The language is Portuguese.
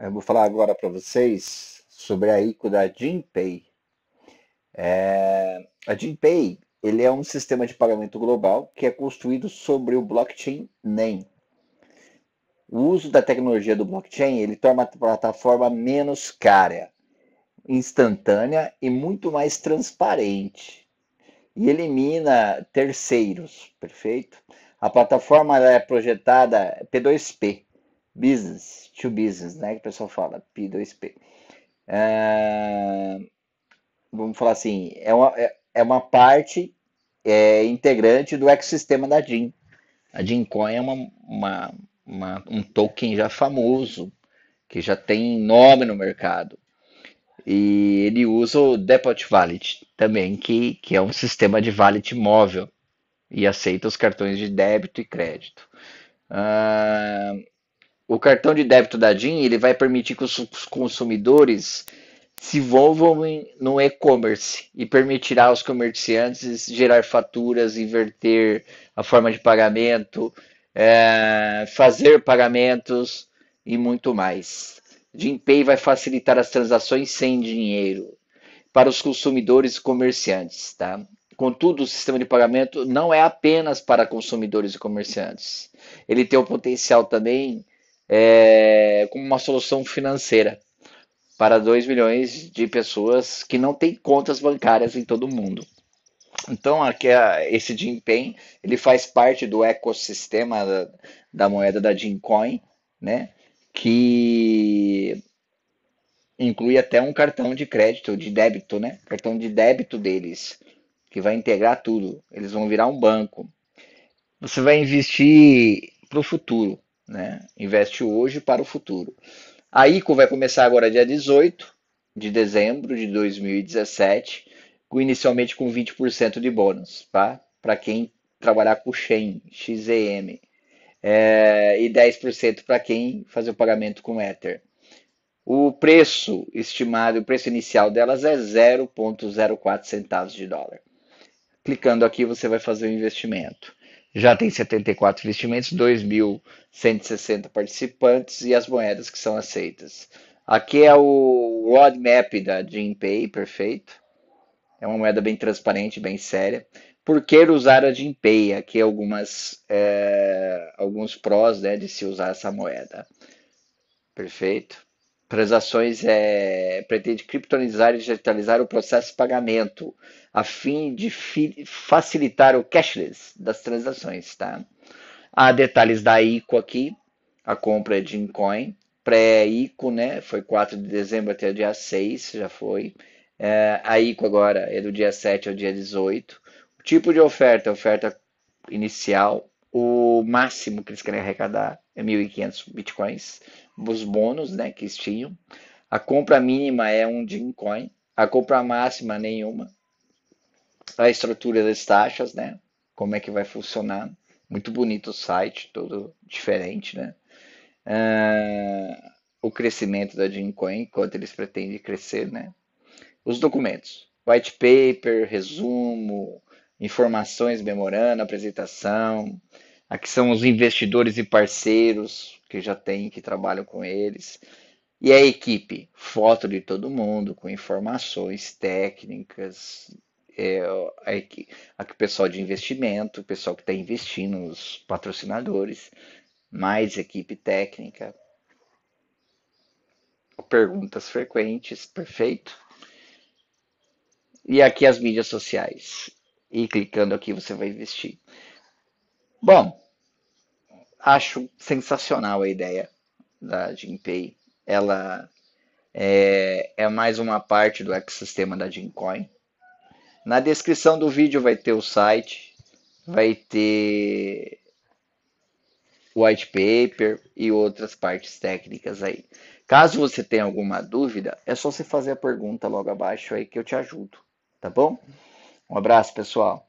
Eu vou falar agora para vocês sobre a ICO da JinPay. É... A JinPay ele é um sistema de pagamento global que é construído sobre o blockchain NEM. O uso da tecnologia do blockchain ele torna a plataforma menos cara, instantânea e muito mais transparente. E elimina terceiros, perfeito? A plataforma é projetada P2P, Business to Business, né? Que o pessoal fala, P2P. É, vamos falar assim, é uma, é, é uma parte é, integrante do ecossistema da DIN. A DINCoin é uma, uma, uma, um token já famoso, que já tem nome no mercado. E ele usa o Depot Wallet também, que, que é um sistema de wallet móvel e aceita os cartões de débito e crédito. Uh, o cartão de débito da DIN ele vai permitir que os consumidores se envolvam no e-commerce e permitirá aos comerciantes gerar faturas, inverter a forma de pagamento, é, fazer pagamentos e muito mais. DinPay vai facilitar as transações sem dinheiro para os consumidores e comerciantes. Tá? Contudo, o sistema de pagamento não é apenas para consumidores e comerciantes. Ele tem o potencial também é, como uma solução financeira para 2 milhões de pessoas que não têm contas bancárias em todo o mundo. Então, aqui esse Jinpay, ele faz parte do ecossistema da, da moeda da Jincoin, né? Que inclui até um cartão de crédito, de débito, né? Cartão de débito deles, que vai integrar tudo. Eles vão virar um banco. Você vai investir para o futuro né? Investe hoje para o futuro. A ICO vai começar agora dia 18 de dezembro de 2017, com, inicialmente com 20% de bônus, tá? Para quem trabalhar com Shen, XEM, é, e 10% para quem fazer o pagamento com Ether. O preço estimado, o preço inicial delas é 0,04 centavos de dólar. Clicando aqui, você vai fazer o investimento já tem 74 investimentos, 2.160 participantes e as moedas que são aceitas. Aqui é o roadmap da GenPay, perfeito. É uma moeda bem transparente, bem séria. Por que usar a GenPay? Aqui algumas, é, alguns prós né, de se usar essa moeda. Perfeito. Transações é, pretende criptonizar e digitalizar o processo de pagamento, a fim de facilitar o cashless das transações. Tá? Há detalhes da ICO aqui, a compra de Incoin, pré-ICO, né? Foi 4 de dezembro até o dia 6, já foi. É, a ICO agora é do dia 7 ao dia 18. O tipo de oferta, oferta inicial, o máximo que eles querem arrecadar é 1.500 bitcoins os bônus né, que tinham. A compra mínima é um Dincoin, a compra máxima nenhuma. A estrutura das taxas, né? Como é que vai funcionar. Muito bonito o site, todo diferente, né? Uh, o crescimento da Dincoin, quanto eles pretendem crescer, né? Os documentos, white paper, resumo, informações, memorando, apresentação. Aqui são os investidores e parceiros, que já tem, que trabalham com eles. E a equipe, foto de todo mundo, com informações técnicas, é, a, a, o pessoal de investimento, o pessoal que está investindo, os patrocinadores, mais equipe técnica, perguntas frequentes, perfeito. E aqui as mídias sociais. E clicando aqui você vai investir. Bom, acho sensacional a ideia da Jinpay. Ela é, é mais uma parte do ecossistema da Jincoin. Na descrição do vídeo vai ter o site, vai ter white paper e outras partes técnicas aí. Caso você tenha alguma dúvida, é só você fazer a pergunta logo abaixo aí que eu te ajudo, tá bom? Um abraço, pessoal.